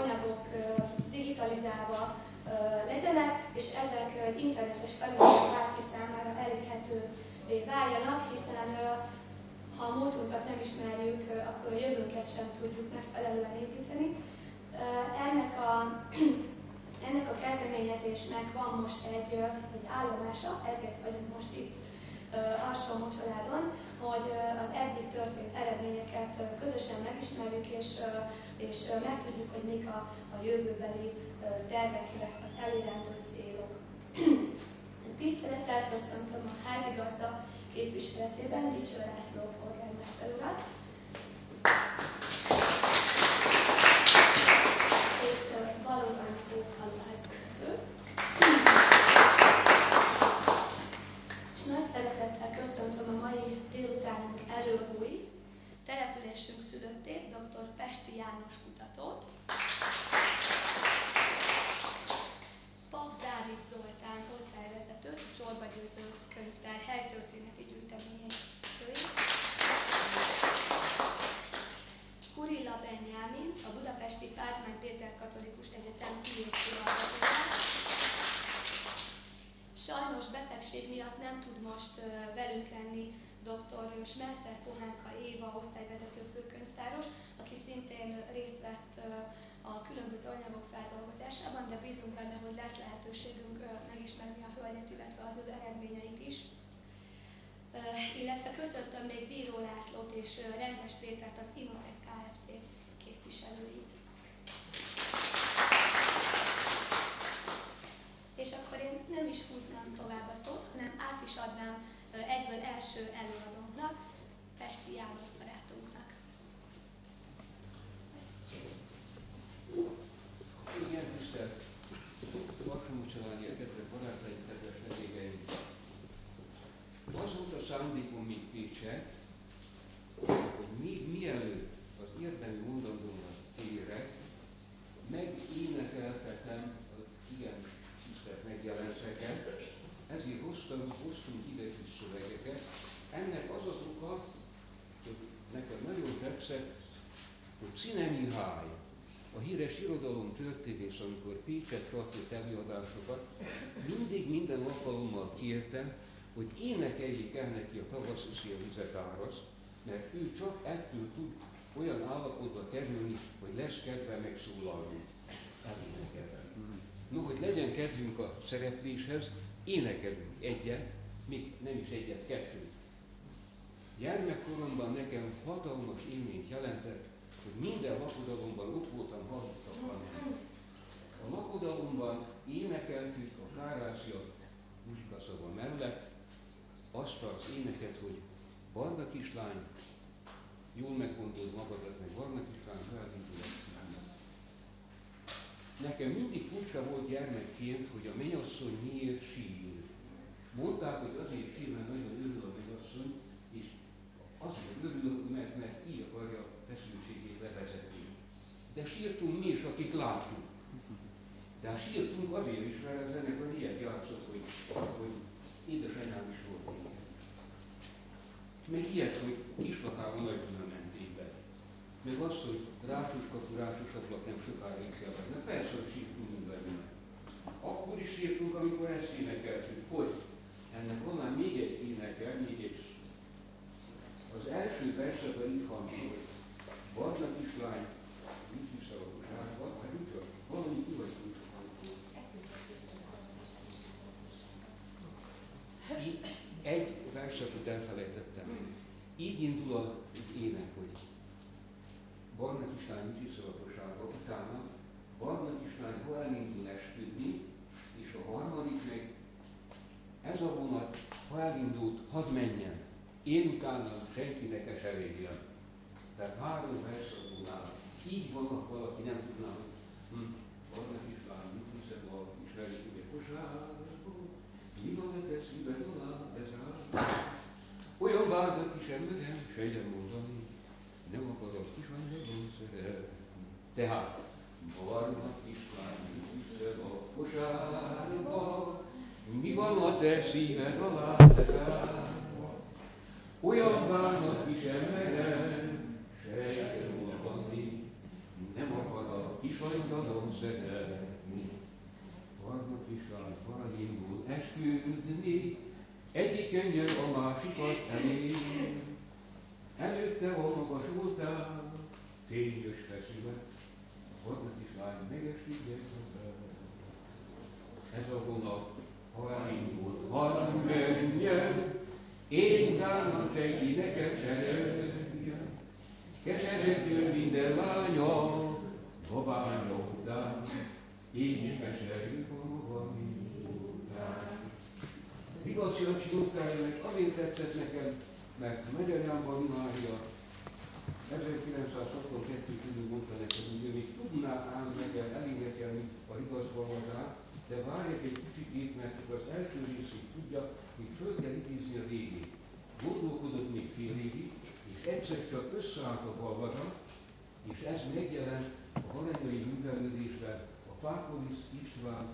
anyagok digitalizálva legyenek, és ezek internetes felületek bárki számára elérhető váljanak, hiszen ha a múltunkat nem ismerjük, akkor a jövőnket sem tudjuk megfelelően építeni. Ennek a, ennek a kezdeményezésnek van most egy, egy állomása, ezért vagyunk most itt alsó családon, hogy az eddig történt eredményeket közösen megismerjük, és, és megtudjuk, hogy mik a, a jövőbeli tervek, illetve az elérendő célok. Tisztelettel köszöntöm a házigazda képviseletében Dicső László polgármester urat. És valóban Hófalu házvezetőt. És nagy szeretettel köszöntöm a mai délutánunk előadóit, településünk szülöttét, dr. Pesti János kutatót, Pap Dávid Zoltán osztályvezetőt, Csorba Győző könyvtár helytörténeti gyűjteményének Kurilla Benyámin, a Budapesti Pázmány Péter Katolikus Egyetem kiírtóalgatóját. Sajnos betegség miatt nem tud most velünk lenni dr. Smelcer Pohánka Éva, osztályvezető főkönyvtáros, aki szintén részt vett a különböző anyagok feldolgozásában, de bízunk benne, hogy lesz lehetőségünk megismerni a hölgyet, illetve az ő eredményeit is. Illetve köszöntöm még Bíró Lászlót és Rendes Pétert, az Inotek Kft. képviselőit. És akkor én nem is húznám tovább a szót, hanem át is adnám egyből első előadónknak, Pesti János barátunknak. Igen, tisztelt Vaksomú családi, kedves barátaim, kedves vendégeim! Az a szándékom, mint Pécset, hogy még mielőtt az érdemi mondandómat érek, megénekeltetem az igen tisztelt megjelenseket, ezért hoztam, hoztunk ide kis szövegeket. Ennek az az oka, hogy nekem nagyon tetszett, hogy Cine Mihály, a híres irodalom történész, amikor Pécset tartott előadásokat, mindig minden alkalommal kértem, hogy énekeljék el neki a tavasz a vizet áraszt, mert ő csak ettől tud olyan állapotba kerülni, hogy lesz kedve megszólalni. No, hogy legyen kedvünk a szerepléshez, énekelünk egyet, még nem is egyet, kettőt. Gyermekkoromban nekem hatalmas élményt jelentett, hogy minden lakodalomban ott voltam hallottakban. A lakodalomban énekeltük a Kárászia muzsikaszava mellett azt az éneket, hogy barna kislány, jól meggondold magadat, meg barna kislány, felindul Nekem mindig furcsa volt gyermekként, hogy a mennyasszony miért sír. Mondták, hogy azért sír, mert nagyon örül a mennyasszony, és azért örül, mert, mert így akarja feszültségét levezetni. De sírtunk mi is, akik láttuk. De hát sírtunk azért is, mert a zenekar ilyet játszott, hogy, hogy édesanyám is volt én. Meg ilyet, hogy kislakában nagybuna menték be. Meg az, hogy rácsos ablak nem sokára is Na persze, hogy sírtunk mindannyian. Akkor is sírtunk, amikor ezt énekeltünk. Hogy? Ennek van még egy énekel, még egy az első így hangzik, hogy barna kislány, mit vissza a zsákba, hát úgy csak valami kihagytunk Így egy versetet elfelejtettem. Így indul az ének, hogy Barna kislány visszavatósága utána Barna kislány ha elindul esküdni, és a harmadik meg ez a vonat, ha elindult, hadd menjen. Én utána senkinek se végjen. Tehát három verszakónál. Így van, valaki nem tudná, hogy hm, Barna kislány, mit hiszem a Israeli ugye kosárba, mi van ez szíved alá, ez áll. Olyan várnak is emberem, sejtem mondani, nem akarok kisványban szeretni. Tehát, barna kislány, hiszem a kosárba, mi van a te szíved alá, Olyan bánat is emberem, sejtem mondani, nem akar a kisanydalom szeretni. Barna kislány arra indul esküdni, egyik könyör a másikat elé. Előtte voltál, fényös feszület, a kislány megesik Ez a vonat, ha elindul, van menjen, én utána senki neked se Keseredjön minden lánya, babánya után, így is meserjük valóban után. Igaz, Jancsi munkájának azért tetszett nekem, mert nagyanyámban imádja 1962 körül mondta nekem, hogy még tudná ám nekem elénekelni a igazvallatát, de várják egy kicsit, mert csak az első részét tudja, hogy föl kell idézni a végét. Gondolkodott még fél évig, és egyszer csak összeállt a valvada, és ez megjelent a valanyai művelődésben a Pákovisz István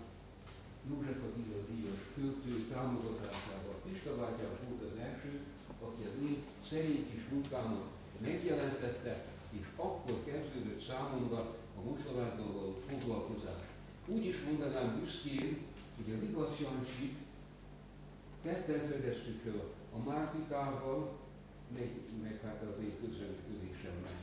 József Attila díjas költő támogatásával. Pista bátyám volt az első, aki az én szerint kis munkámat megjelentette, és akkor kezdődött számomra a mosoláddal való foglalkozás. Úgy is mondanám büszkén, hogy a Ligac Jancsit ketten fedeztük fel a Mártikával, meg, meg hát az én közreműködésemmel.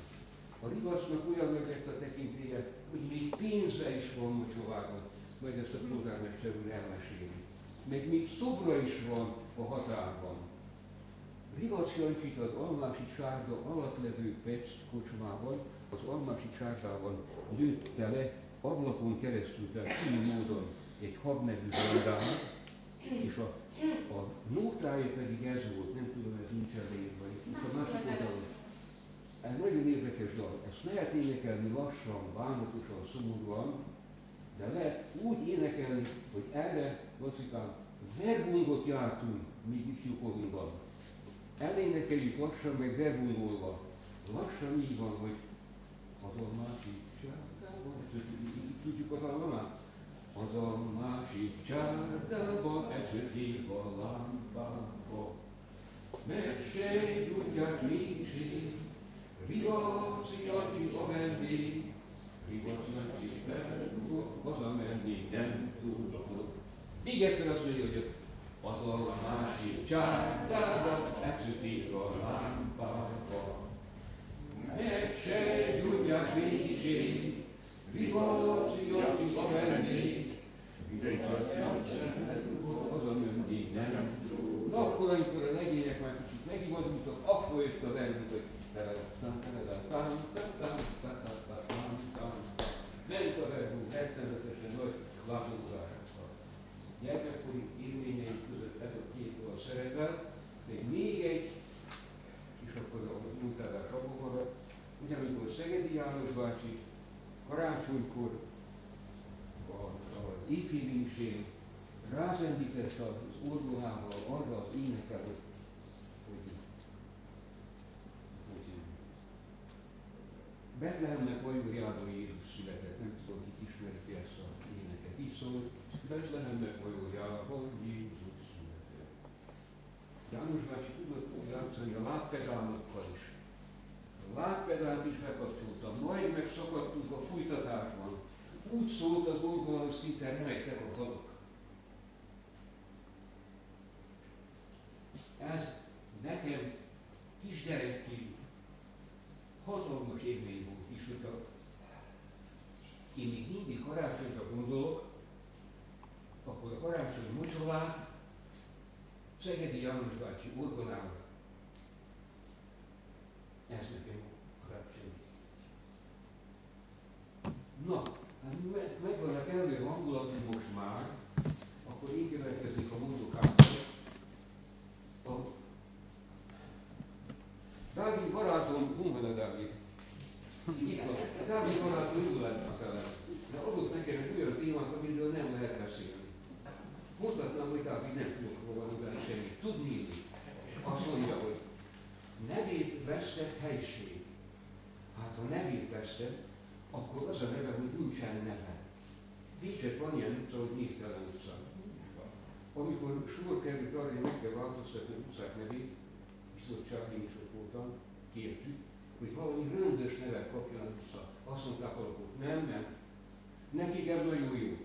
A Ligacnak olyan lett a tekintélye, hogy még pénze is van mocsovában, majd ezt a polgármester úr elmeséli. Meg még szobra is van a határban. Jancsit az Almási sárga alatt levő Pec kocsmában, az Almási sárdában lőtte le ablakon keresztül, tehát így módon egy habnevű zondának, és a, a nótája pedig ez volt, nem tudom, ez nincs elérve, itt a másik oldalon. Ez nagyon érdekes dal. Ezt lehet énekelni lassan, bánatosan, szomorúan, de lehet úgy énekelni, hogy erre, Lacikám, verbungot jártunk, míg ifjú korunkban. Elénekeljük lassan, meg verbungolva. Lassan így van, hogy azon másik csárdában, tudjuk az almanát? Az a másik csárdában esőképp a lámpába, mert se tudják mindig, Rivaci Jancsi a vendég, Rivaci Jancsi berdugott, hazamenni nem tudok. Még egyszer azt mondja, hogy az a másik csárdában esőképp a lámpába, meg se tudják mindig, Rivaci Jancsi a vendég, Rivaci Jancsi hazamenni nem tudok. Akkor, amikor a legények már kicsit megivadultak, akkor jött a verbuk, hogy Ment a vergó rettenetesen nagy látozásokkal. Gyermekkori élményeim a szerepel, még még egy, és akkor a nyújtálás abban maradt, ugyanamikor Szegedi János bácsi karácsonykor az éjféli misén rázendített az orgonával arra az énekel, hogy Betlehemnek vajorjában Jézus született, nem tudom, ki ismerik ezt a éneket. Így szól, Betlehemnek vajorjában Jézus. János bácsi tudott játszani a lábpedálokkal is. A lábpedált is bekapcsoltam, majd megszakadtunk a fújtatásban. Úgy szólt az orgona, hogy szinte remektek a halak. Ez nekem kisgyerekként hatalmas élmény volt is, hogyha én még mindig karácsonyra gondolok, akkor a karácsony mocsolán Szegedi János bácsi orgonál, ez nekem karácsony. Na, hát megvan a kellő hangulatú most már, akkor én következik a mondokát. A Dávid barátom, Bumhana Dávid. Itt van. Dávid barátom, Bumhana Dávid. De adott nekem egy olyan témát, amiről nem lehet beszélni. Mondhatnám, hogy Dávid nem tudok róla semmit. Tudni Azt mondja, hogy nevét vesztett helység. Hát ha nevét vesztett, akkor az a neve, hogy nincsen neve. Pécset van ilyen utca, hogy névtelen utca. Amikor sor került arra, hogy meg kell változtatni az utcák nevét, bizottság, én is ott voltam, kértük, hogy valami rendes nevet kapjon vissza. Azt mondták alapok, nem, nem. Nekik ez nagyon jó.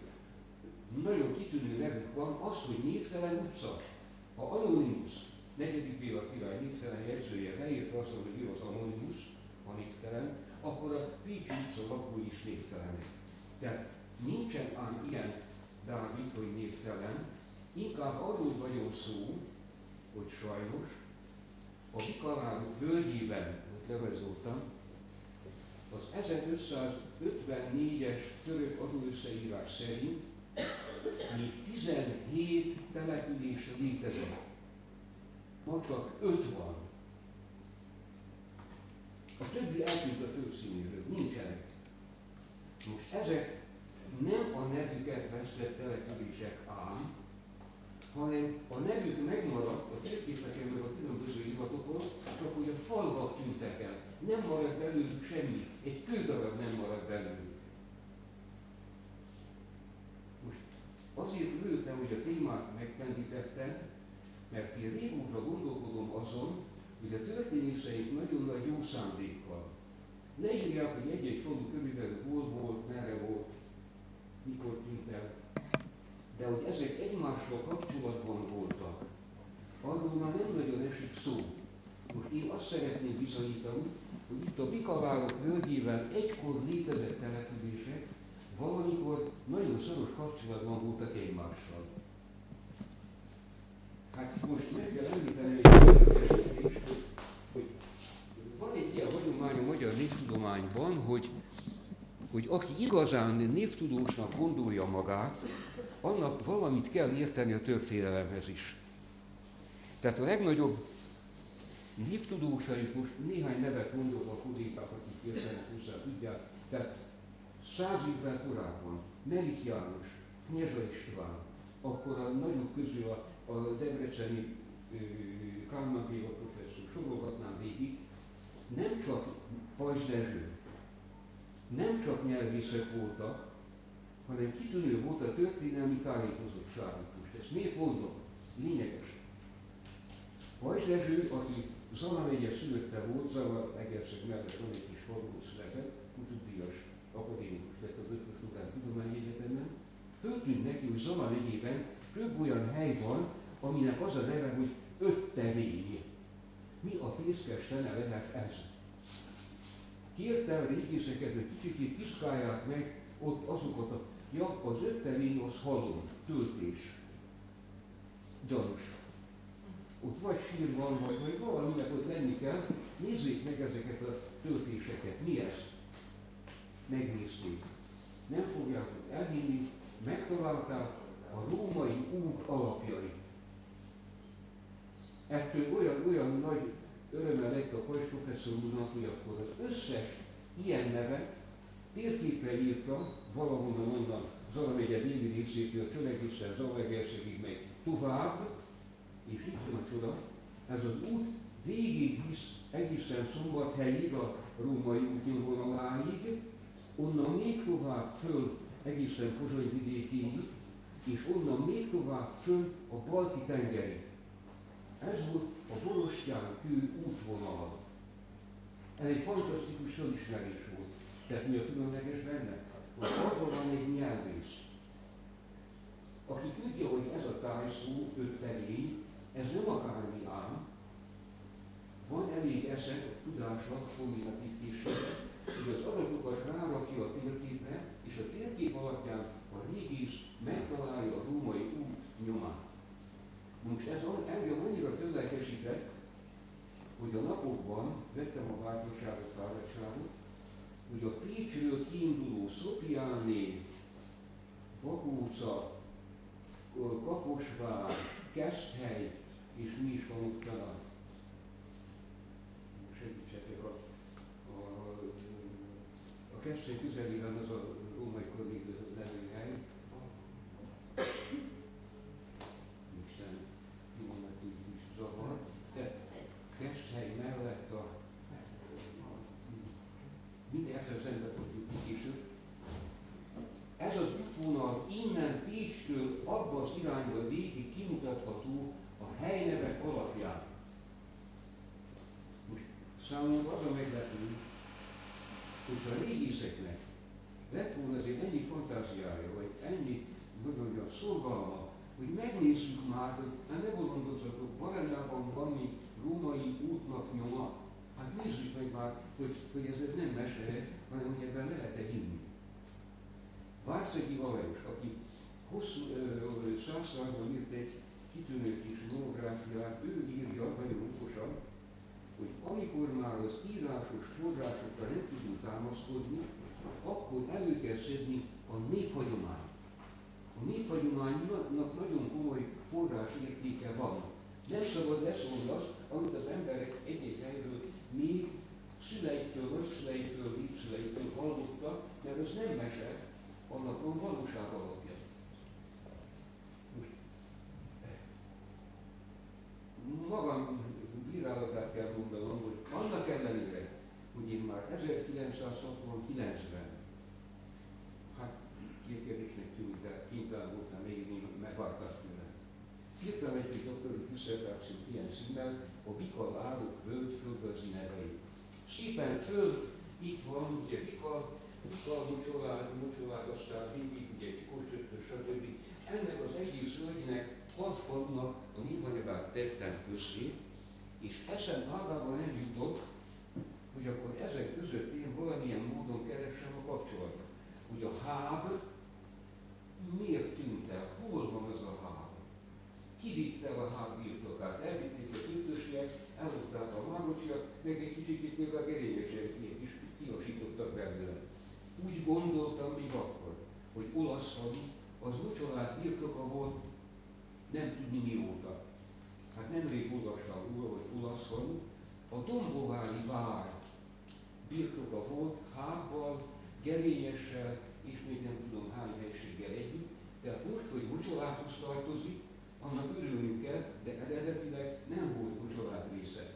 Nagyon kitűnő nevük van, az, hogy névtelen utca. Ha Anonymous, negyedik Béla király névtelen jegyzője leírta azt, hogy ő az Anonymous, a névtelen, akkor a Pécsi utca lakói is névtelenek. Tehát nincsen ám ilyen Dávid, hogy névtelen, inkább arról vagyok szó, hogy sajnos a Bikalárok völgyében levezoltam, az 1554-es török adóösszeírás szerint még 17 település létezik. Ma csak 5 van. A többi eltűnt a földszínéről, nincsenek. Most ezek nem a nevüket vesztett települések ám, hanem a nevük megmaradt a térképeken meg a különböző iratokon, csak hogy a falvak tűntek el. Nem maradt belőlük semmi, egy kődarab nem maradt belőlük. Most azért örültem, hogy a témát megpendítettem, mert én régóta gondolkodom azon, hogy a történészeink nagyon nagy jó szándékkal leírják, hogy egy-egy falu körülbelül hol volt, merre volt, mikor tűnt el, de hogy ezek egymással kapcsolatban voltak, arról már nem nagyon esik szó. Most én azt szeretném bizonyítani, hogy itt a Bikavárok völgyében egykor létezett települések valamikor nagyon szoros kapcsolatban voltak egymással. Hát most meg kell említeni egy hogy, van egy ilyen hagyomány a magyar névtudományban, hogy, hogy aki igazán névtudósnak gondolja magát, annak valamit kell érteni a történelemhez is. Tehát a legnagyobb névtudósaik, most néhány nevet mondok a kollégák, akik értenek hozzá, tudják, tehát száz évvel korábban Melik János, Knyezsa István, akkor a nagyok közül a, a Debreceni Kálmán Béla professzor, sorolhatnám végig, nem csak Pajzs Dezső, nem csak nyelvészek voltak, hanem kitűnő volt a történelmi tájékozottságuk. Most ezt miért mondom? Lényeges. Pajzs Erzső, aki Zala megye szülötte volt, Zala Egerszeg mellett van egy kis falu született, utóbbias akadémikus lett az Ötvös Lugán Tudományi Egyetemen, föltűnt neki, hogy Zala megyében több olyan hely van, aminek az a neve, hogy öt tevény. Mi a fészkes fene lehet ez? Kértem régészeket, hogy kicsit piszkálják meg ott azokat a Ja, az öttelény az halom, töltés. Gyanús. Ott vagy sír van, vagy, vagy valaminek ott lenni kell. Nézzék meg ezeket a töltéseket. Mi ez? Megnézték. Nem fogjátok elhinni, megtalálták a római út alapjait. Ettől olyan, olyan nagy örömmel lett a Pajs professzor úrnak, hogy akkor az összes ilyen nevet térképre írta, valahonnan onnan Zala megye déli részétől, Fölegészen, Zalaegerszegig megy tovább, és itt van a csoda, ez az út végig visz egészen Szombathelyig, a római útnyomvonaláig, onnan még tovább föl egészen Pozsony vidékéig, és onnan még tovább föl a balti tengerig. Ez volt a Borostyán kő útvonala. Ez egy fantasztikus felismerés volt. Tehát mi a különleges benne? hogy arról van egy nyelvész, aki tudja, hogy ez a tájszó, öttelény, ez nem akármi ám, van elég esze, tudása, formulatítéssel, hogy az adatokat rárakja a térképre, és a térkép alapján a régész megtalálja a római út nyomát. Most ez engem annyira fölelkesített, hogy a napokban vettem a bátorságot, fáradtságot, hogy a Pécsről kiinduló Szopiáné, Bakóca, Kaposvár, Keszthely, és mi is van utána. Segítsetek a, a Kestre közelében az a római korvégő levőhely. Isten jónak is zavar. De Kesthely mellett a minden Efezenbe fogjuk később. Ez az útvonal innen Pécstől abba az irányba végig kimutatható a helynevek alapján. Most számomra az a meglepő, hogyha a régészeknek lett volna azért ennyi fantáziája, vagy ennyi, hogy mondjam, szorgalma, hogy megnézzük már, hogy hát ne bolondozzatok, Baranában van még római útnak nyoma, hát nézzük meg már, hogy, hogy ez nem mese, hanem hogy ebben lehet-e hinni. Várszegi Valajos, aki hosszú százszázban írt egy kitűnő kis monográfiát, ő írja nagyon okosan, hogy amikor már az írásos forrásokra nem tudunk támaszkodni, akkor elő kell szedni a néphagyományt. A néphagyománynak nagyon komoly forrásértéke van. Nem szabad leszólni azt, amit az emberek egy-egy helyről még szüleitől, nagyszüleitől, végszüleitől hallottak, mert ez nem mese, annak van valóság alapja. Most magam bírálatát kell mondanom, hogy annak ellenére, hogy én már 1969-ben, hát kérdésnek tűnik, de kénytelen voltam még megvárták tőlem. Írtam egy doktori diszertációt ilyen színben, a Bikal állók völgy földrajzi nevei. Szépen föl, itt van, ugye Bikal, Mocsolád, Mocsolád, aztán végig, ugye Kostötő, stb. Ennek az egész völgynek hat falunak a névanyagát tettem közé, és eszem magában nem jutott, hogy akkor ezek között én valamilyen módon keressem a kapcsolatot. Hogy a háb miért tűnt el, hol van az a háb? Ki vitte el a háb birtokát? Elvitték a tűtösiek, eladták a mágocsiak, meg egy kicsit még a gerényesek is kiosítottak belőle. Úgy gondoltam még akkor, hogy olasz hamu az Locsolát birtoka volt, nem tudni mióta. Hát nemrég olvastam róla, hogy olaszul, a Dombovári vár birtoka volt hábbal, gerényessel, és még nem tudom hány helységgel együtt, de most, hogy Bocsoláthoz tartozik, annak örülünk kell, de eredetileg nem volt Bocsolát része.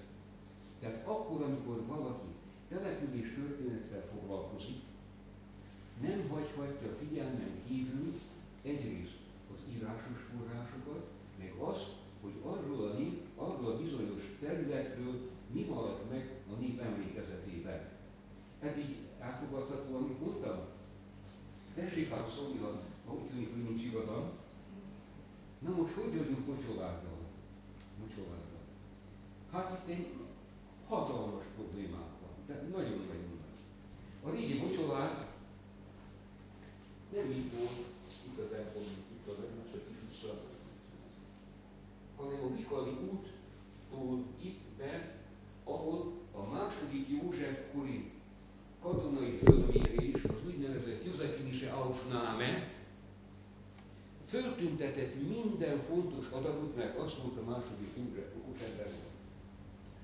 Tehát akkor, amikor valaki település történettel foglalkozik, nem hagyhatja figyelmen kívül egyrészt az írásos forrásokat, meg azt, hogy arról a, nép, arról a bizonyos területről mi maradt meg a nép emlékezetében. Eddig elfogadható, amit mondtam? Tessék ám szólni, ha úgy tűnik, hogy nincs igazam. Na most hogy vagyunk Mocsolárdal? Mocsolárdal. Hát itt egy hatalmas problémák van, de nagyon-nagyon nagy. A régi Mocsolárd nem így volt, itt a templom, itt a csak vissza, Vikali úttól itt be, ahol a második József kori katonai fölmérés, az úgynevezett Józefinische Aufnahme, föltüntetett minden fontos adatot, mert azt mondta a második József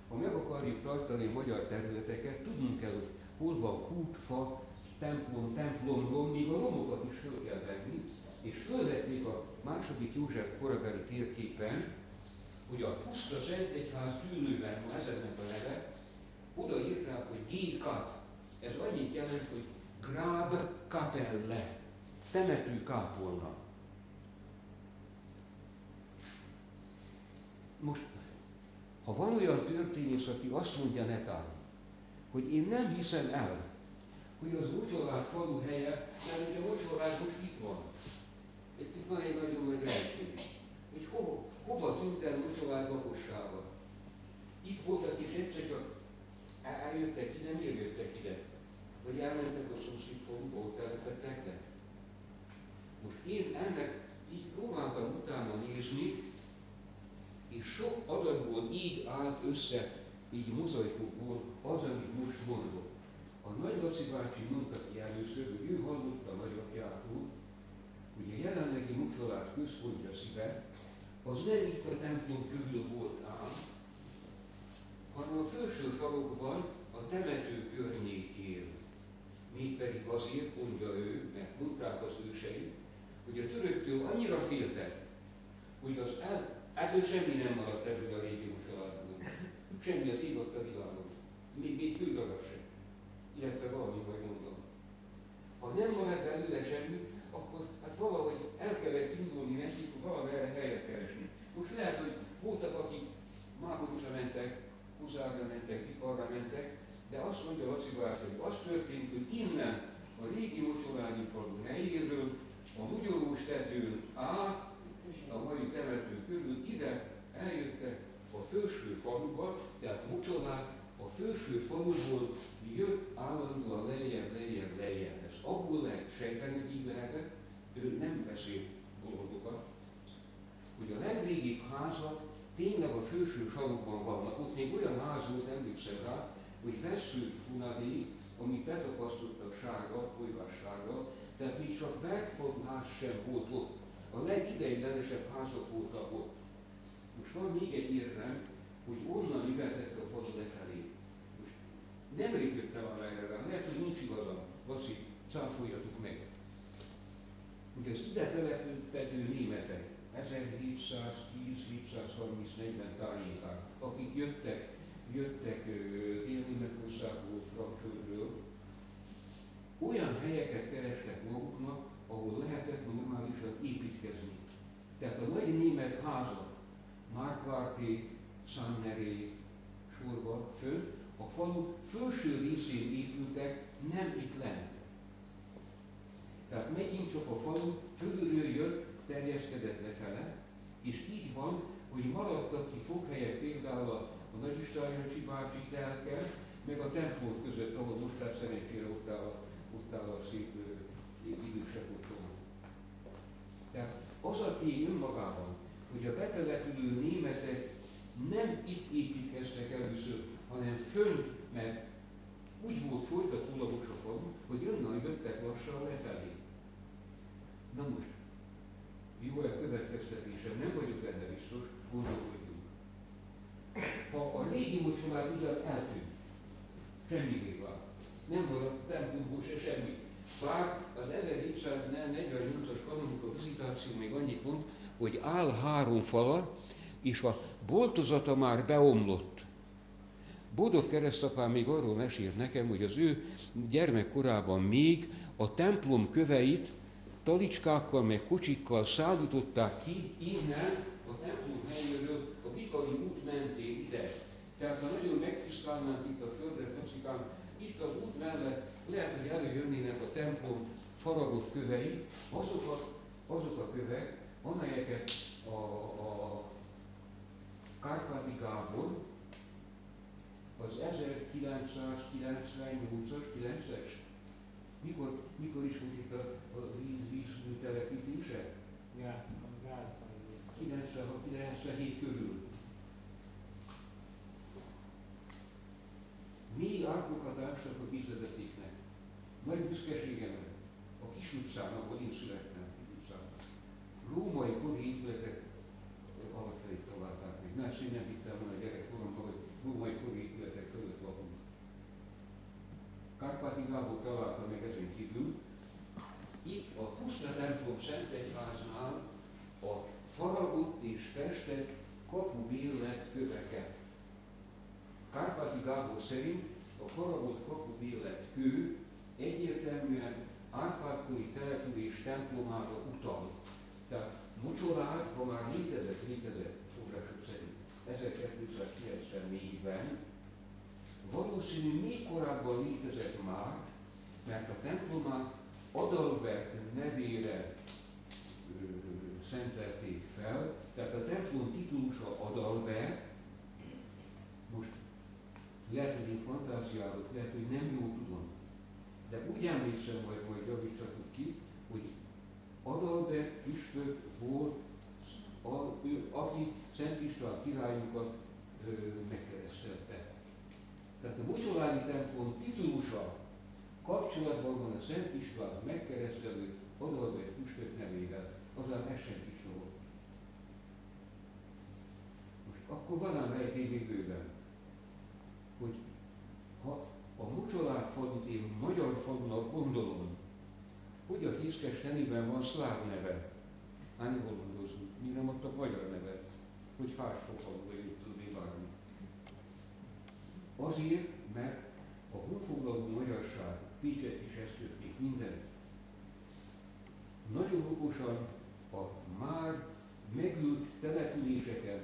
Ha meg akarjuk tartani a magyar területeket, tudnunk kell, hogy hol van kút, fa, templom, templomról, még a romokat is föl kell venni, és fölvetnék a második József korabeli térképen, hogy a puszta Szent Egyház tűnőben van ezeknek a neve, oda írták, hogy G-kat. Ez annyit jelent, hogy Grab Kapelle, temető kápolna. Most, ha van olyan történész, aki azt mondja netán, hogy én nem hiszem el, hogy az Ocsolát falu helye, mert ugye Ocsolát most itt van. Itt van egy nagyon nagy rejtély. Hogy ho, hova tűnt el Ocsolát lakossága? Itt voltak és egyszer csak eljöttek ide, miért jöttek ide? Vagy elmentek a szomszéd faluba, ott telepettek le? Most én ennek így próbáltam utána nézni, és sok adatból így állt össze, így mozaikokból az, amit most mondok. A Nagy Laci bácsi mondta ki először, hogy ő hallotta a nagyapjától, hogy a jelenlegi mucsolát központja szíve, az nem itt a templom körül volt ám, hanem a felső sarokban a temető környékén. mégpedig azért, mondja ő, mert mondták az ősei, hogy a töröktől annyira féltek, hogy az el, ebből semmi nem maradt ebből a régió családból. Semmi az égott a világon. Még, még kődarab sem. Illetve valami majd mondom. Ha nem marad belőle semmi, akkor hát valahogy el kellett indulni nekik, valamelyre helyet keresni. Most lehet, hogy voltak, akik Máborúra mentek, Huzárra mentek, Pikarra mentek, de azt mondja Laci bácsi, hogy az történt, hogy innen a régi mocsolányi falu helyéről, a Mugyolós tetőn át, a mai temető körül ide eljöttek a főső faluba, tehát Mocsolák a főső faluból jött állandóan lejjebb, lejjebb, lejjebb. Ez abból lehet sejteni, hogy így lehetett, ő nem beszél dolgokat, hogy a legrégibb házak tényleg a főső sarokban vannak. Ott még olyan ház volt, emlékszem rá, hogy vesző funadék, amit betapasztottak sárga, olybás sárga, tehát még csak ház sem volt ott. A legideiglenesebb házak voltak ott. Most van még egy érvem, hogy onnan jöhetett a falu lefelé. Most nem régöttem a erre, lehet, hogy nincs igazam. Laci, cáfoljatok meg. Ugye az ide telepedő németek, 1710-730-40 tájékán, akik jöttek, jöttek Dél-Németországból, Frankfurtről, olyan helyeket kerestek maguknak, ahol lehetett normálisan építkezni. Tehát a nagy német házak, Márkvárté, Sanneré sorba föl, a falu felső részén épültek, nem itt lent. Tehát megint csak a falu fölülről jött, terjeszkedett lefele, és így van, hogy maradtak ki foghelyek például a, a Nagy István bácsi telke, meg a templom között, ahol most hát szerencsére ott áll, ott áll a szép idősebb otthon. Tehát az a tény önmagában, hogy a betelepülő németek nem itt építkeztek először, hanem fönt, mert úgy volt folytatólagos a falu, hogy onnan jöttek lassan lefelé. Na most, jó a következtetésem, nem vagyok benne biztos, gondolkodjunk. Ha a régi mocsomár ugyan eltűnt, semmi van. Nem maradt templomból se semmi. Bár az 1748-as kanonika vizitáció még annyit mond, hogy áll három fala, és a boltozata már beomlott. Boldog keresztapám még arról mesélt nekem, hogy az ő gyermekkorában még a templom köveit talicskákkal, meg kocsikkal szállították ki innen a templom helyéről a Bikari út mentén ide. Tehát ha nagyon megtisztálnánk itt a földre, feszikán, itt az út mellett lehet, hogy előjönnének a templom faragott kövei, azok a, azok a kövek, amelyeket a, a Kárpáti Gábor az 1998-as, 9-es, mikor, mikor is volt itt a, a víz, vízmű telepítése? 96-97 körül. Mi árkokat ástak a vízvezetéknek. Nagy büszkeségemre. A kis utcán, ahol én születtem, kis utcán. Római kori épületek alapjait találták meg. Más én nem hittem volna a gyerekkoromban, hogy római kori. Kárpáti Gábor találta meg ezen kívül. Itt a puszta templom Szentegyháznál a faragott és festett kapubérlet köveket. Kárpáti Gábor szerint a faragott kapubérlet kő egyértelműen Árpádkori település templomára utal. Tehát Mocsolád, ha már létezett, létezett források szerint 1294-ben, valószínű még korábban létezett már, mert a templomát Adalbert nevére ö, szentelték fel, tehát a templom titulusa Adalbert, most lehet, hogy én fantáziálok, lehet, hogy nem jól tudom, de úgy emlékszem, majd majd javítsatok ki, hogy Adalbert püspök volt, a, ő, aki Szent István királyunkat megkeresztelte. Tehát a Mocsolári templom titulusa kapcsolatban van a Szent István megkeresztelő Adalbert püspök nevével, azán ez sem kis volt. Most akkor van ám rejtély bőven, hogy ha a Mocsolár falut én magyar falunak Piszkes fenében van szláv neve. Gondozunk? Mi nem adtak magyar nevet? Hogy tudni várni. Azért, mert a honfoglaló magyarság, Pécset is ezt kötték minden. Nagyon okosan a már megült településeken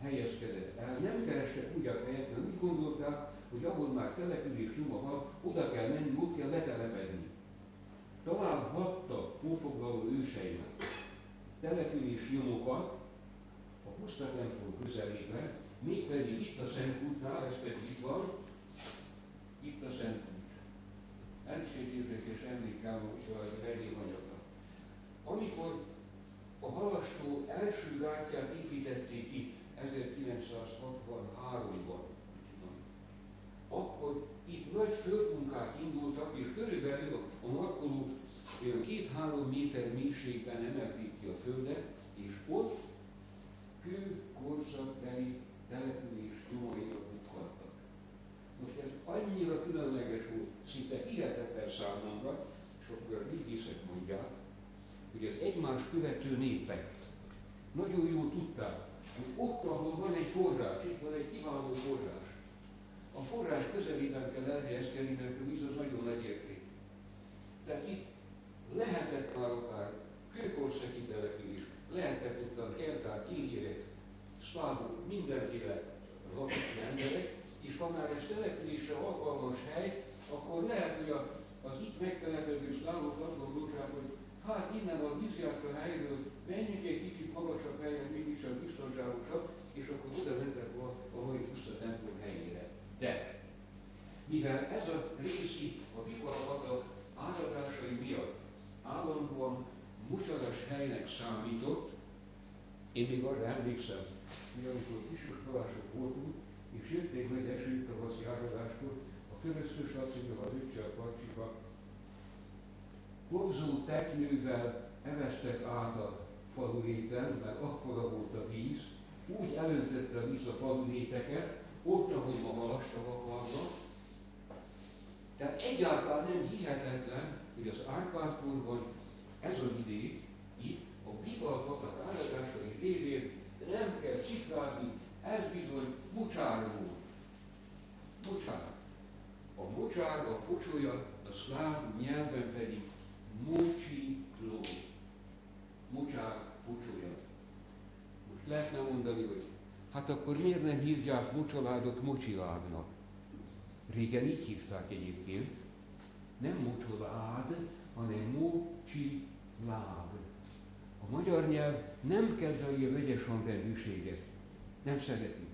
helyezkedett el. Nem kerestek úgy a helyet, mert úgy gondolták, hogy ahol már település nyoma van, oda kell menni, ott kell letelepedni. Találhattak honfoglaló őseinek település nyomokat a puszta templom közelében, mégpedig itt a Szent útnál, ez pedig itt van, itt a Szent út. Ez is egy érdekes emlékám, a anyaga. Amikor a halastó első gátját építették itt, 1963-ban, akkor itt nagy földmunkák indultak, és körülbelül a markoló olyan két-három méter mélységben emelték ki a földet, és ott kő korszakbeli település nyomai bukkantak. Most ez annyira különleges volt, szinte hihetetlen számomra, és akkor a régészek mondják, hogy ez egymás követő népek nagyon jól tudták, hogy ott, ahol van egy forrás, itt van egy kiváló forrás, a forrás közelében kell elhelyezkedni, mert a víz az nagyon nagy érték. Tehát itt lehetett már akár kőkorszaki település, lehetett ott kelták, ígérek, mindenféle lakos emberek, és ha már ez településre alkalmas hely, akkor lehet, hogy az itt megtelepedő szlávok azt gondolták, hogy hát innen a vízjátra helyről menjünk egy kicsit magasabb helyre, mégis a biztonságosabb, és akkor oda mentek a, a mai puszta templom helyére. De mivel ez a rész a viharvata áradásai miatt állandóan mucsaras helynek számított, én még arra emlékszem, hogy amikor kisoskolások voltunk, és jött egy nagy eső tavaszi áradáskor, a Köröztös Laciba, a Rüccel Parcsiba, Kobzó teknővel eveztek át a faluréten, mert akkora volt a víz, úgy elöntötte a víz a faluréteket, ott, ahol ma halastavak vannak. Tehát egyáltalán nem hihetetlen, hogy az Árpád-korban ez a vidék, itt, a bivalfatak áradásai révén nem kell ciklázni, ez bizony mocsár volt. Mocsár. A mocsár, a pocsolya, a szláv nyelven pedig mocsi ló. Mocsár, pocsolya. Most lehetne mondani, hogy hát akkor miért nem hívják mocsoládot mocsilágnak? Régen így hívták egyébként, nem mocsolád, hanem mocsilád. A magyar nyelv nem kedveli a vegyes hangrendűséget. Nem szereti.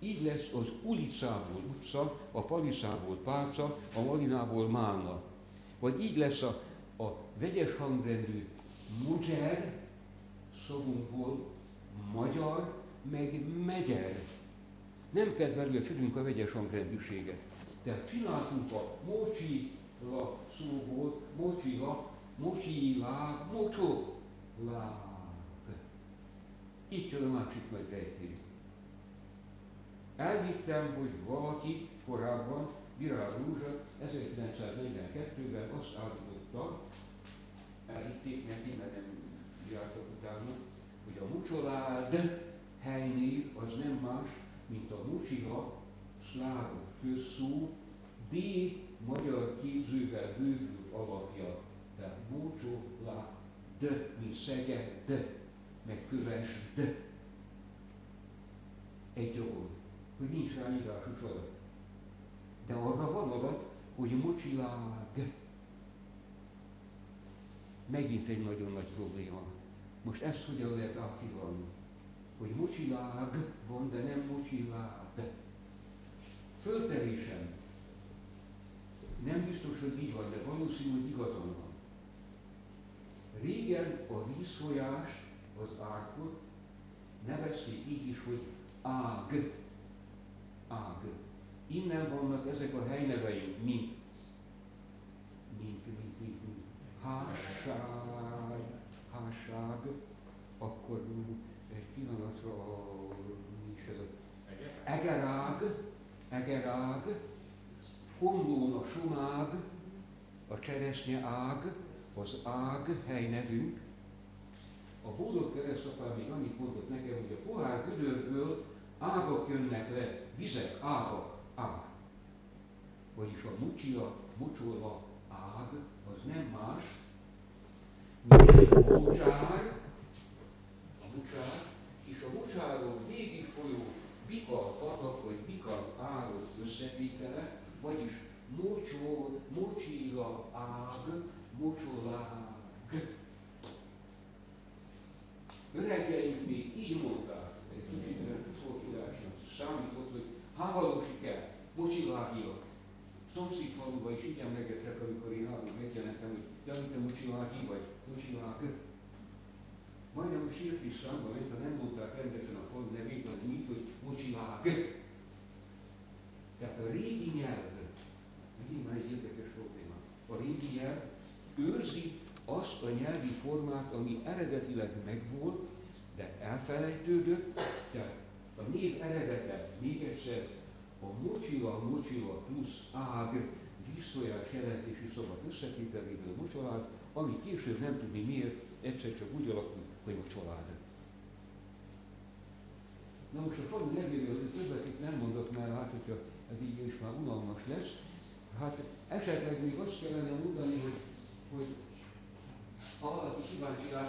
Így lesz az ulicából utca, a paliszából pálca, a malinából málna. Vagy így lesz a, a vegyes hangrendű mugyer, szavunkból magyar, meg megyer. Nem kedveli a fülünk a vegyes hangrendűséget. Tehát csináltunk a mocsi la szóból, mocsila, mocsila, mocsó, Itt jön a másik nagy rejtély. Elhittem, hogy valaki korábban, Virág Rúzsa 1942-ben azt állította, elhitték neki, mert nem jártak utána, hogy a mucsolád helynév az nem más, mint a mucsila, szláv közszó, D magyar képzővel bővült alakja. Tehát lá, d, mint szeged, meg köves, d. Egy dolog, hogy nincs rá írásos adat. De arra van adat, hogy mocsilág. Megint egy nagyon nagy probléma. Most ezt hogyan lehet aktiválni? Hogy mocsilág van, de nem mocsilág. Föltevésem. Nem biztos, hogy így van, de valószínű, hogy igazam van. Régen a vízfolyás, az ágot nevezték így is, hogy ág. Ág. Innen vannak ezek a helyneveink, mint, mint, mint, mint, mint. Hásság, hásság, akkor egy pillanatra, mi is ez a egerág, egerág, hollón a sumág, a cseresznye ág, az ág helynevünk. A bódog keresztapám még annyit mondott nekem, hogy a pohár gödörből ágak jönnek le, vizek, ágak, ág. Vagyis a mucsia, mucsola ág, az nem más, mint a mocsár, a mocsár, és a mocsáron végig folyó bikal patak, vagy bikal árok összetétele, vagyis mocsó, mocsila ág, mocsolág. Öregeink még így mondták, egy kicsit szókírásnak számított, hogy hávalósi kell, mocsilágia. Szomszédfaluban is így emlegettek, amikor én arról megjelentem, hogy Jani, te mocsilági vagy, mocsilág. Majdnem, hogy sírt is számba ment, ha nem mondták rendesen a falu nevét, az mit, hogy mocsilág. Tehát a régi nyelv, megint már egy érdekes probléma, a régi nyelv őrzi azt a nyelvi formát, ami eredetileg megvolt, de elfelejtődött, tehát a név eredete, még egyszer, a mocsila, mocsila plusz ág, vízfolyás jelentési szabad összetételéből mocsalád, ami később nem tudni miért, egyszer csak úgy alakul, hogy mocsalád. Na most a falu nevéről többet itt nem mondok, mert hát, hogyha ez így is már unalmas lesz, hát esetleg még azt kellene mondani, hogy, hogy ha valaki kíváncsi rá,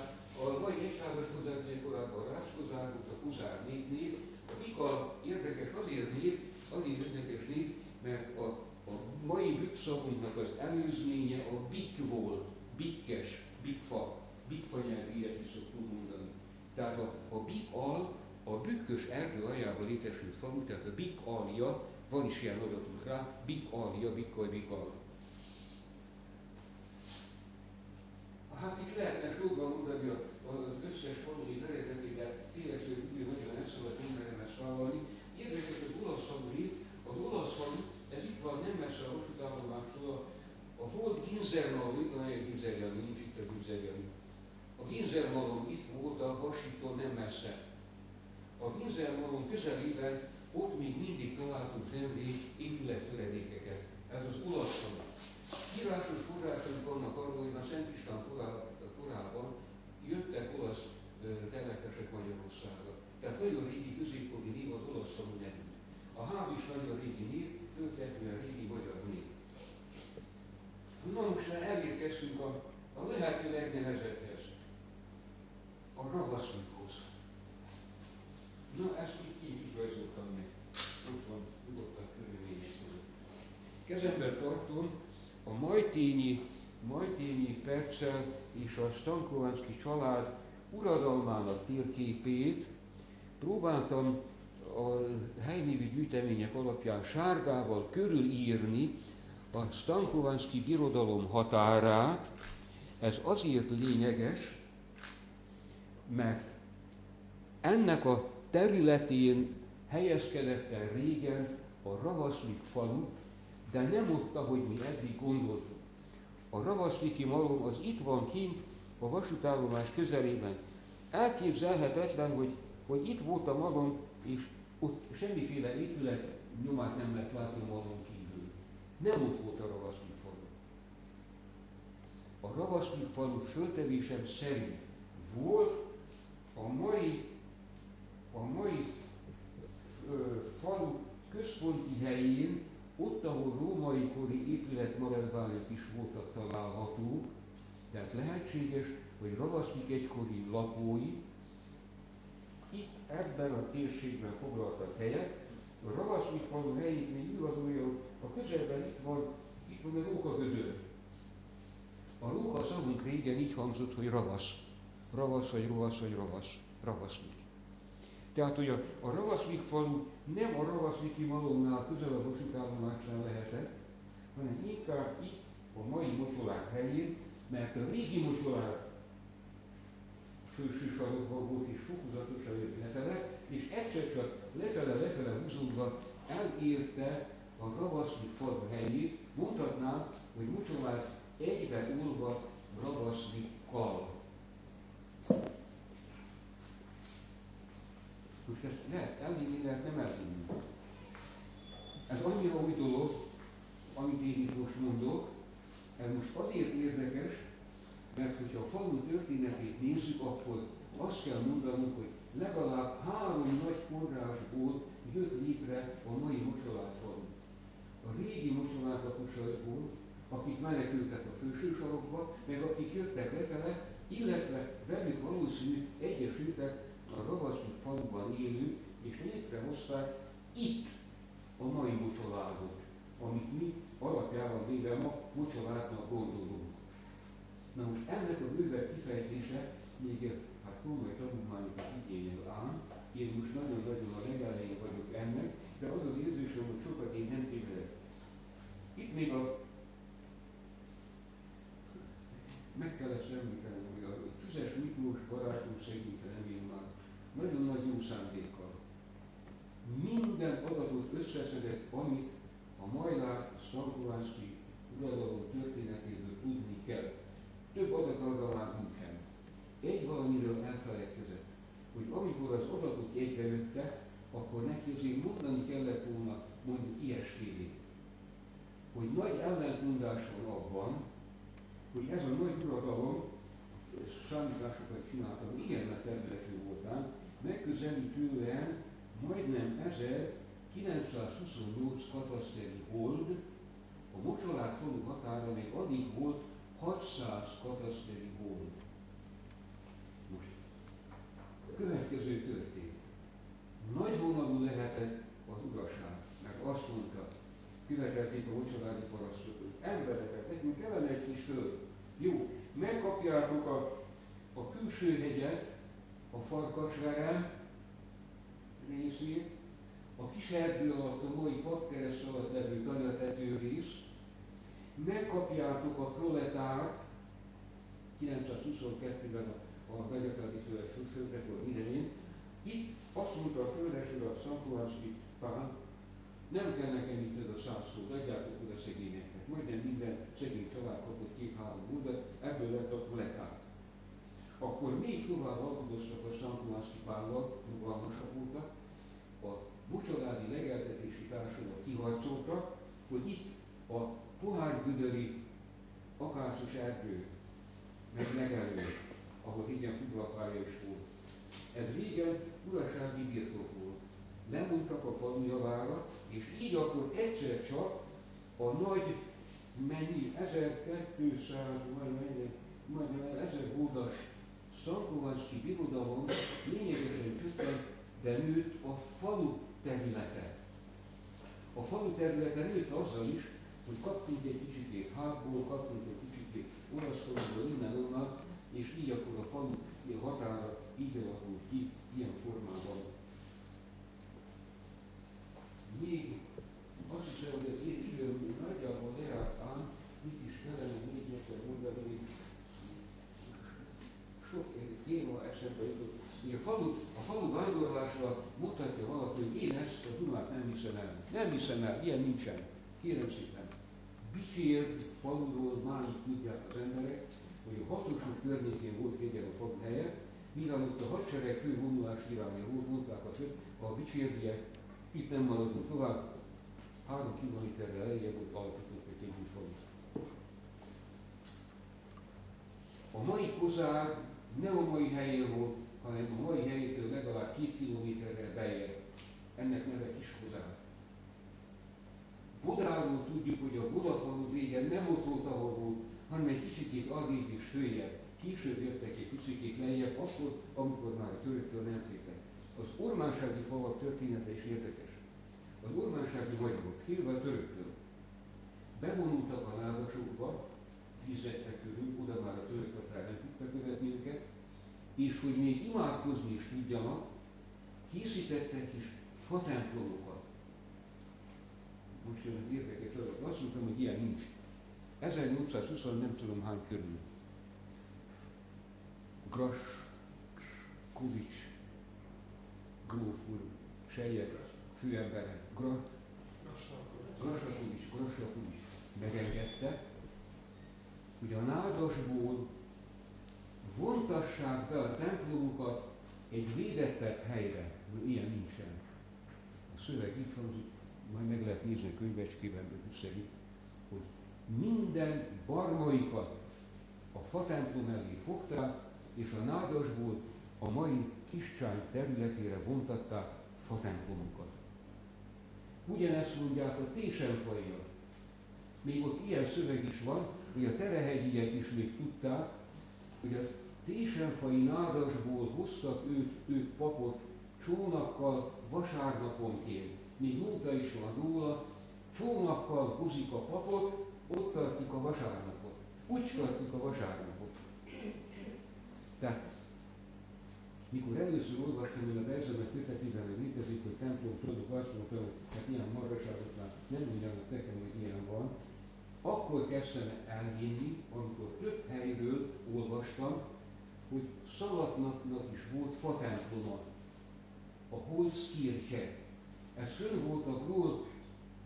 a mai egyházas hozzáadni korábban rászkozár volt a Kuzár név, a Pika érdekes azért név, azért érdekes név, mert a, a mai bükkszavunknak az előzménye a bik volt, bikkes, bikfa, bikfa nyelv, ilyet is szoktunk mondani. Tehát a, a bik al, a bükkös erdő aljában létesült falu, tehát a bik alja, van is ilyen adatunk rá, bik alja, bikkaj, bikal. Hát itt lehetne sorban mondani az összes valódi verezetébe ténylegű idő nagyon nem szabad emberem ezt vállalni. Érdekes az olasz falu az olasz falu, ez itt van nem messze a vasútállomásról, a, a volt Ginzermalom, itt van egy Ginzerjani, nincs itt a Ginzerjani. A Ginzermalom itt volt a vasítól nem messze. A Ginzermalom közelében ott még mindig találtunk nemrég épülettöredékeket. Ez az olasz falu. Írásos források vannak arról, hogy a Szent István korában jöttek olasz telepesek Magyarországra. Tehát nagyon régi középkori név az olasz szavú nevű. A háv is nagyon régi név, föltetően régi magyar név. Na most már elérkeztünk a, a lehető legnehezebbhez. A ravaszmikhoz. Na, ezt itt így rajzoltam meg. Ott van, nyugodtan körülmények Kezemben tartom a Majtényi, Majtényi Percel és a Stankovánszki család uradalmának térképét próbáltam a helynévi gyűjtemények alapján sárgával körülírni a Stankovánszki birodalom határát. Ez azért lényeges, mert ennek a területén helyezkedett el régen a Ravaszlik falu, de nem ott, ahogy mi eddig gondoltuk. A Ravaszliki malom az itt van kint, a vasútállomás közelében. Elképzelhetetlen, hogy, hogy itt volt a malom, és ott semmiféle épület nyomát nem lehet látni a malom. Nem ott volt a Ravaszlik falu. A Ravaszlik falu föltevésem szerint volt a mai, a mai ö, falu központi helyén ott, ahol római kori épületmaradványok is voltak találhatók, tehát lehetséges, hogy ravasztik egykori lakói itt ebben a térségben foglaltak helyet. A ravasztik falu helyét még igazolja, a közelben itt van, itt van a rókagödör. A róka szavunk régen így hangzott, hogy ravasz. Ravasz, vagy rovasz, vagy ravasz. Ravaszlik. Tehát, hogy a, a Ravaszvik falu nem a Ravaszviki malomnál közel a vasútállomásnál lehetett, hanem inkább itt a mai mocsolák helyén, mert a régi mocsolák főső sarokban volt és fokozatosan jött lefele, és egyszer csak lefele-lefele húzódva elérte a Ravaszvik falu helyét, mondhatnám, hogy mocsolák egybe úrva Ravaszvikkal. Most ezt lehet elhinni, lehet nem elhinni. Ez annyira új dolog, amit én itt most mondok, ez most azért érdekes, Mert hogyha a falu történetét nézzük, akkor azt kell mondanunk, hogy legalább három nagy forrásból jött létre a mai mocsolát falu. A régi mocsolátlaposokból, akik menekültek a főső sarokba, meg akik jöttek lefele, illetve velük valószínű egyesültek a ravasztjuk faluban élő, és létrehozták itt a mai mocsoládot, amit mi alapjában véve ma mocsoládnak gondolunk. Na most ennek a bővebb kifejtése még komoly tanulmányokat igényel ám, én most nagyon-nagyon a legelején vagyok ennek, de az az érzésem, hogy sokat én nem tévedek. Itt még a meg kell ezt említenem, hogy a Füzes Miklós barátunk segít remélem már nagyon nagy jó szándékkal. Minden adatot összeszedett, amit a Majlár Stankovánszki uralom történetéről tudni kell. Több adat arra már nincsen. Egy valamiről elfelejtkezett, hogy amikor az adatot egybejöttek, akkor neki azért mondani kellett volna mondjuk ilyesfélét, hogy nagy ellentmondás van abban, hogy ez a nagy uradalom, számításokat csináltam, igen nagy területű voltám, megközelítően majdnem 1928 kataszteri hold, a Mocsolát falu határa még addig volt 600 kataszteri hold. Következő történt. Nagy vonalú lehetett az uraság, meg azt mondta, követelték a mocsoládi parasztok, hogy embereket, nekünk kellene egy kis föld. Jó, megkapjátok a, a külső hegyet, a farkasverem részét, a kis erdő alatt, a mai papkereszt alatt levő tanyatető rész, megkapjátok a proletár, 922-ben a, a Nagyatadi földreform idején, itt azt mondta a földesről a Szantuánszki pán, nem kell nekem itt a száz szó, adjátok oda szegényeknek. Majdnem minden szegény család kapott két-három buldat, ebből lett a proletár. Akkor még tovább alkudoztak a Szantuánszki pállal, rugalmasak voltak, a bucsoládi legeltetési társulat kiharcolta, hogy itt a pohárgüdöri akácos erdő, meg legelő, ahol igen fuglalpálya is volt. Ez régen urasági birtok volt. Lemondtak a falu javára, és így akkor egyszer csak a nagy mennyi, 1200, majd mennyi, majd 1000 hódas Szankovanszki birodalom lényegesen csökkent, de nőtt a falu területe. A falu területe nőtt azzal is, hogy kaptunk egy kicsit hátból, kaptunk egy kicsit olaszországból, innen, onnan, és így akkor a falu határa így alakult ki, ilyen formában. Még azt hiszem, hogy az én időm nagyjából lejárt ám, mit is kellene még egyszer mondani, sok téma eszembe jutott. Ugye a falu, a falu vándorlásra mutatja valaki, hogy én ezt a Dunát nem hiszem el. Nem hiszem el, ilyen nincsen. Kérem szépen. Bicsér faluról máig tudják az emberek, hogy a hatosok környékén volt régen a falu helye, mivel a hadsereg fő vonulás iránya volt, mondták a, a bicsérdiek, itt nem maradunk tovább, három kilométerre eljebb volt alapított egy új falu. A mai kozár nem a mai helyén volt, hanem a mai helyétől legalább két kilométerre beljebb. Ennek neve Kiskozár. Budáról tudjuk, hogy a Budafalu vége nem ott volt, ahol volt, hanem egy kicsit arrébb és följebb. Később jöttek egy picit lejjebb, akkor, amikor már a töröktől nem féltek. Az ormánsági falak története is érdekes. Az ormánsági magyarok, félve a töröktől, bevonultak a lázasokba, fizettek körül, oda már a török határ nem tudta követni őket, és hogy még imádkozni is tudjanak, készítettek is fatemplomokat. Most jön az érdekes adat. Azt mondtam, hogy ilyen nincs. 1820 nem tudom hány körül. Gras, Kovics, Gróf úr, Sejjeg, főembere, Gra, Grasakovics, Grasakovics megengedte, hogy a nádasból vontassák be a templomukat egy védettebb helyre, ilyen nincsen. A szöveg így hangzik, majd meg lehet nézni a könyvecskében, hogy hogy minden barmaikat a fatemplom elé fogták, és a nádasból a mai Kiscsány területére vontatták fatemplomokat. Ugyanezt mondják a Tésenfajra. Még ott ilyen szöveg is van, hogy a terehegyiek is még tudták, hogy a Tésenfai nádasból hoztak őt, ők papot csónakkal vasárnaponként. Még mondta is van róla, csónakkal hozik a papot, ott tartjuk a vasárnapot. Úgy tartjuk a vasárnapot. Tehát mikor először olvastam én a versemet kötetében, hogy létezik, hogy templom tudok, mondtam, hogy hát ilyen marhaságot már nem mondjanak nekem, hogy ilyen van, akkor kezdtem elhinni, amikor több helyről olvastam, hogy Szalatnak is volt fatemploma, a Holzkirche. Ez fönn volt a Gról,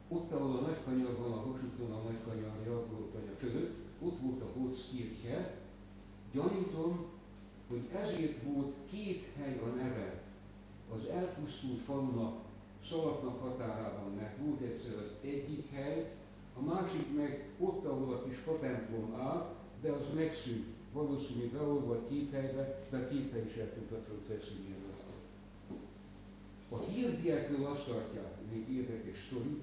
ott, ahol a nagykanyar van, a vasúton a nagykanyarja, a Gról fölött, ott volt a Holzkirche. Gyanítom, hogy ezért volt két hely a neve az elpusztult falunak, Szalatnak határában, mert volt egyszer az egyik hely, a másik meg ott, ahol a kis fatemplom áll, de az megszűnt. Valószínű beolvadt két helybe, de két hely is el tudhatott feszülni A hírdiekről azt tartják, még érdekes sztori,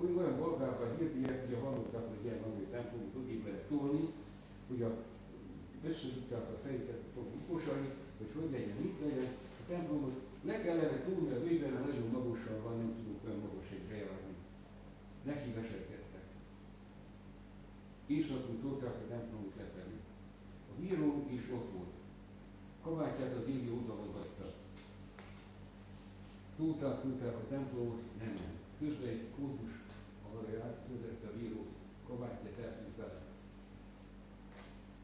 hogy olyan bolgárban a hírdiek, ugye hallották, hogy ilyen nagy templomot úgy lehet tolni, hogy a összedugták a fejüket, fogunk hogy hogy legyen, itt legyen. A templomot le kellene túlni a mert nagyon magasan van, nem tudunk olyan magas egy bejárni. Neki veselkedtek. Éjszakon tolták a templomot lefelé. A bíró is ott volt. Kabátját az égi hagyta. Túlták, túlták a templomot, nem ment. Közben egy kódus arra járt, a bíró kabátját eltűnt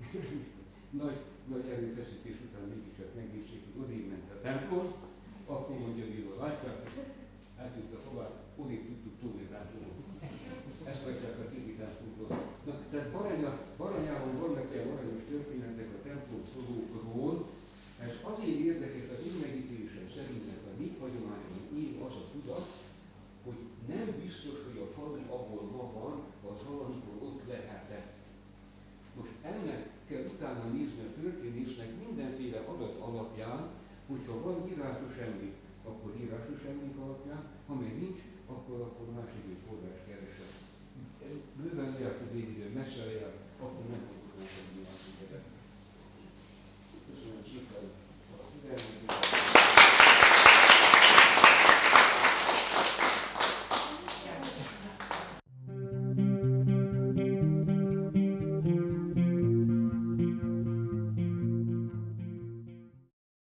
nagy, nagy erőfeszítés után mégiscsak megnézték, hogy odébb ment a templom, akkor mondja a bíró, látják, eltűnt a hová, odébb tudtuk túlni. Ezt látják a tégi templomról. Na, tehát Baranya, Baranyában vannak ilyen aranyos történetek a templom szolókról, ez azért érdekes az én megítélésem szerint, mert a néphagyományban él az a tudat, hogy nem biztos, hogy a falu, ahol ma van, az valamikor ott lehetett. Most ennek kell utána nézni a történésznek mindenféle adat alapján, hogyha van írásos emlék, akkor írásos emlék alapján, ha még nincs, akkor akkor másik egy forrás keresett. Bőven lejárt az messze lejárt